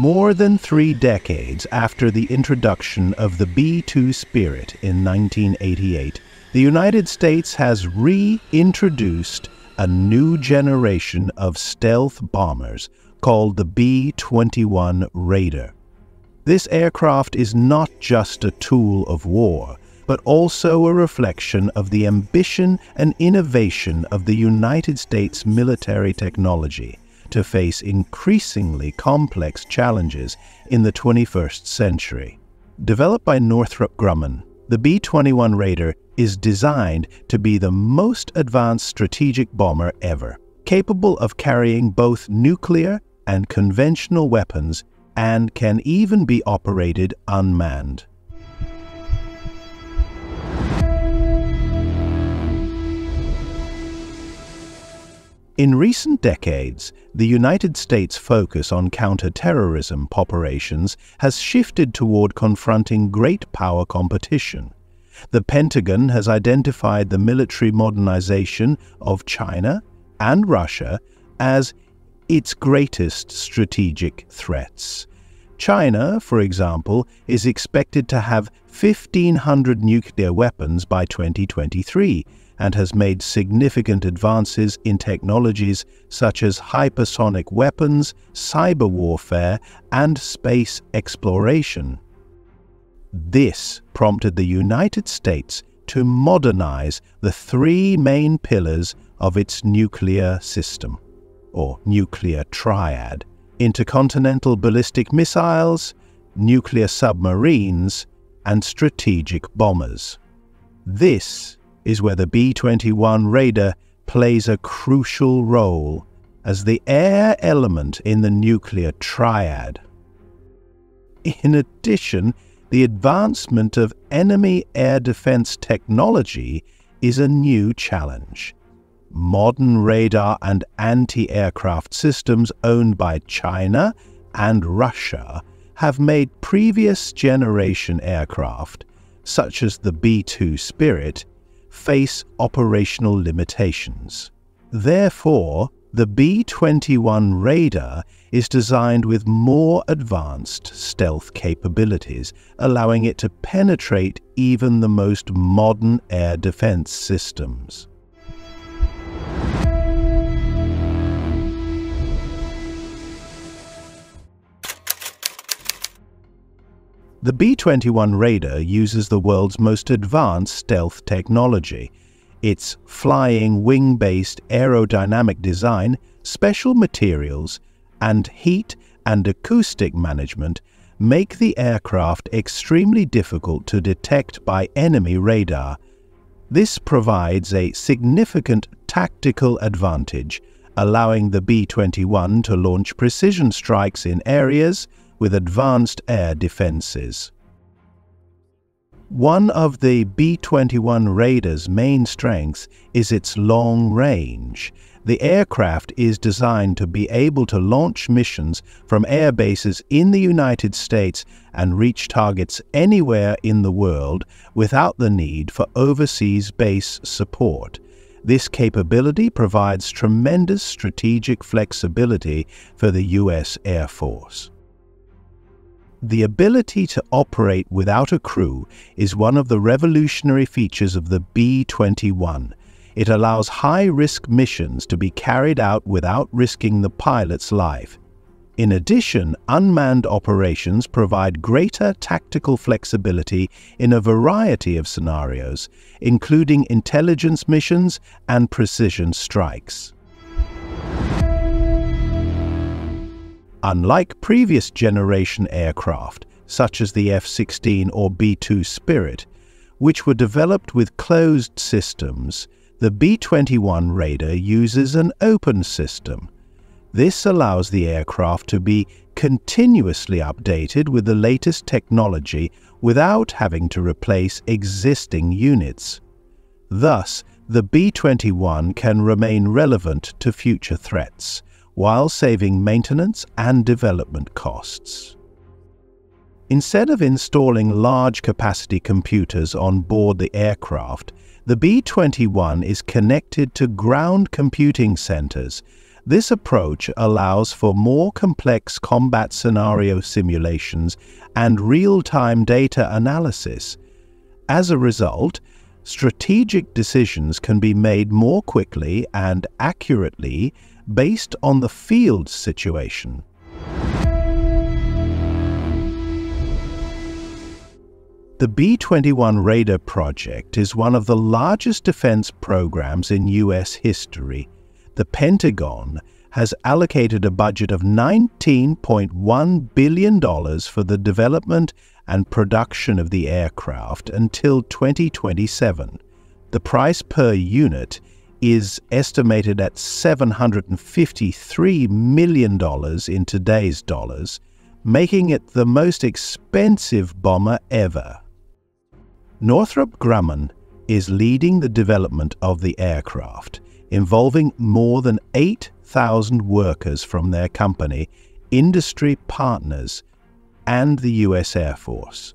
More than three decades after the introduction of the B 2 Spirit in 1988, the United States has reintroduced a new generation of stealth bombers called the B 21 Raider. This aircraft is not just a tool of war, but also a reflection of the ambition and innovation of the United States military technology to face increasingly complex challenges in the 21st century. Developed by Northrop Grumman, the B 21 Raider is designed to be the most advanced strategic bomber ever, capable of carrying both nuclear and conventional weapons and can even be operated unmanned. In recent decades, the United States' focus on counterterrorism operations has shifted toward confronting great power competition. The Pentagon has identified the military modernization of China and Russia as its greatest strategic threats. China, for example, is expected to have 1,500 nuclear weapons by 2023 and has made significant advances in technologies such as hypersonic weapons, cyber warfare, and space exploration. This prompted the United States to modernize the three main pillars of its nuclear system, or nuclear triad intercontinental ballistic missiles, nuclear submarines, and strategic bombers. This is where the B 21 Raider plays a crucial role as the air element in the nuclear triad. In addition, the advancement of enemy air defense technology is a new challenge. Modern Raider and anti aircraft systems owned by China and Russia have made previous generation aircraft, such as the B 2 Spirit, face operational limitations. Therefore, the B 21 radar is designed with more advanced stealth capabilities, allowing it to penetrate even the most modern air defense systems. The B 21 Raider uses the world's most advanced stealth technology. Its flying wing based aerodynamic design, special materials, and heat and acoustic management make the aircraft extremely difficult to detect by enemy radar. This provides a significant tactical advantage, allowing the B 21 to launch precision strikes in areas with advanced air defenses. One of the B 21 Raider's main strengths is its long range. The aircraft is designed to be able to launch missions from air bases in the United States and reach targets anywhere in the world without the need for overseas base support. This capability provides tremendous strategic flexibility for the U.S. Air Force. The ability to operate without a crew is one of the revolutionary features of the B 21. It allows high risk missions to be carried out without risking the pilot's life. In addition, unmanned operations provide greater tactical flexibility in a variety of scenarios, including intelligence missions and precision strikes. Unlike previous generation aircraft, such as the F 16 or B 2 Spirit, which were developed with closed systems, the B 21 Raider uses an open system. This allows the aircraft to be continuously updated with the latest technology without having to replace existing units. Thus, the B 21 can remain relevant to future threats while saving maintenance and development costs. Instead of installing large capacity computers on board the aircraft, the B 21 is connected to ground computing centers This approach allows for more complex combat scenario simulations and real-time data analysis. As a result, strategic decisions can be made more quickly and accurately based on the field situation. The B-21 Raider project is one of the largest defense programs in U.S. history. The Pentagon has allocated a budget of $19.1 billion for the development and production of the aircraft until 2027. The price per unit is estimated at $753 million in today's dollars, making it the most expensive bomber ever. Northrop Grumman is leading the development of the aircraft, involving more than 8,000 workers from their company, industry partners, and the U.S. Air Force.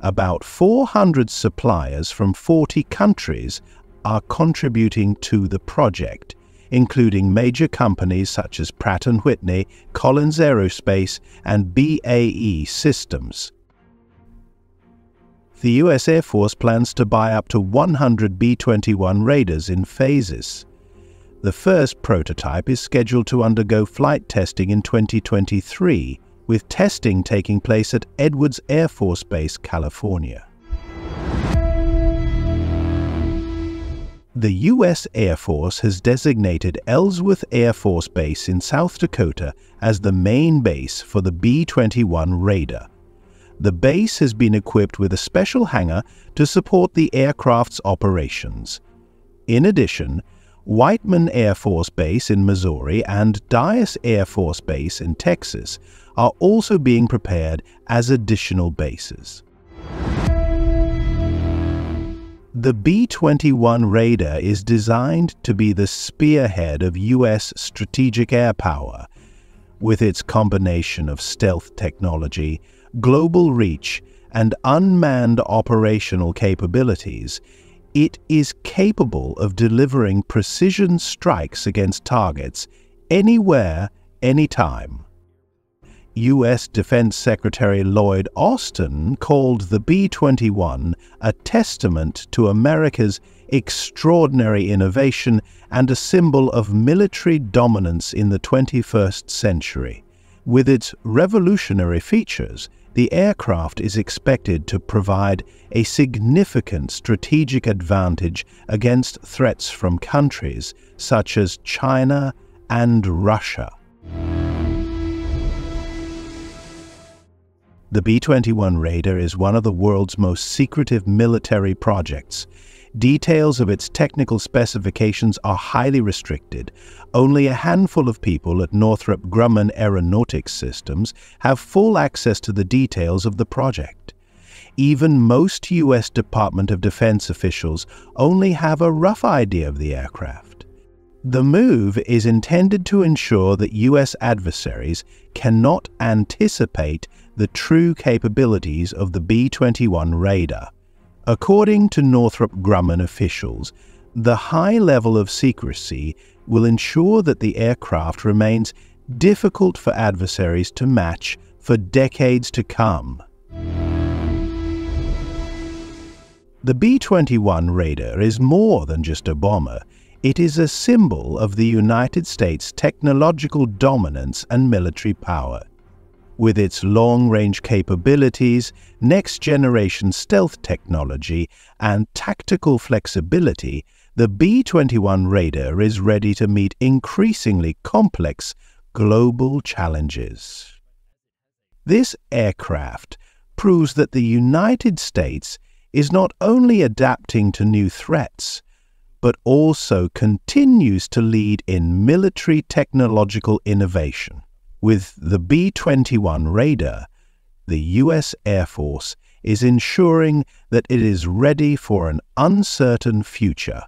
About 400 suppliers from 40 countries are contributing to the project, including major companies such as Pratt & Whitney, Collins Aerospace, and BAE Systems the US Air Force plans to buy up to 100 B-21 Raiders in phases. The first prototype is scheduled to undergo flight testing in 2023, with testing taking place at Edwards Air Force Base, California. The U.S. Air Force has designated Ellsworth Air Force Base in South Dakota as the main base for the B-21 Raider, the base has been equipped with a special hangar to support the aircraft's operations. In addition, Whiteman Air Force Base in Missouri and Dyess Air Force Base in Texas are also being prepared as additional bases. The B-21 Raider is designed to be the spearhead of U.S. strategic air power, with its combination of stealth technology, global reach, and unmanned operational capabilities, it is capable of delivering precision strikes against targets anywhere, anytime. U.S. Defense Secretary Lloyd Austin called the B-21 a testament to America's extraordinary innovation and a symbol of military dominance in the 21st century. With its revolutionary features, the aircraft is expected to provide a significant strategic advantage against threats from countries such as China and Russia. The B-21 Raider is one of the world's most secretive military projects, Details of its technical specifications are highly restricted. Only a handful of people at Northrop Grumman Aeronautics Systems have full access to the details of the project. Even most U.S. Department of Defense officials only have a rough idea of the aircraft. The move is intended to ensure that U.S. adversaries cannot anticipate the true capabilities of the B-21 Raider. According to Northrop Grumman officials, the high level of secrecy will ensure that the aircraft remains difficult for adversaries to match for decades to come. The B-21 Raider is more than just a bomber. It is a symbol of the United States' technological dominance and military power. With its long-range capabilities, next-generation stealth technology, and tactical flexibility, the B-21 Raider is ready to meet increasingly complex global challenges. This aircraft proves that the United States is not only adapting to new threats, but also continues to lead in military technological innovation. With the B-21 Raider, the U.S. Air Force is ensuring that it is ready for an uncertain future